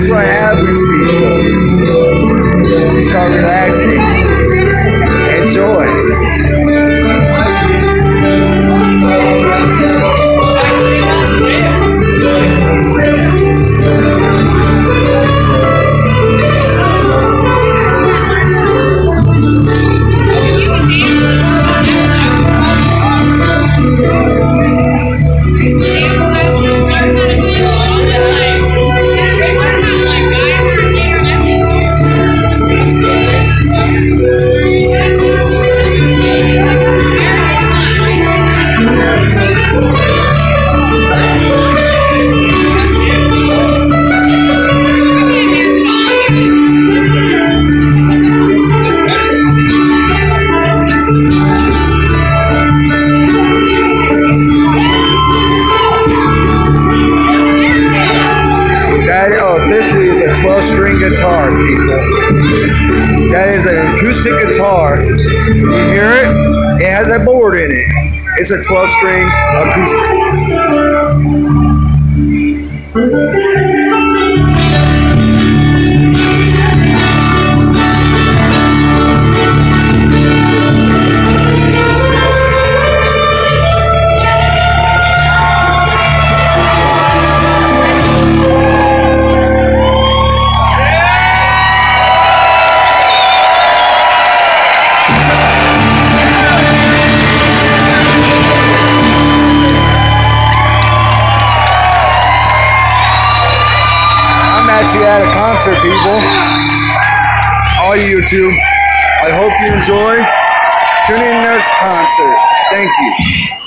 That's what happens, people. It's called relaxing. Enjoy. Guitar, people. That is an acoustic guitar. You hear it? It has a board in it. It's a 12 string acoustic. I'm at a concert, people. All you YouTube. I hope you enjoy. Tune in this concert. Thank you.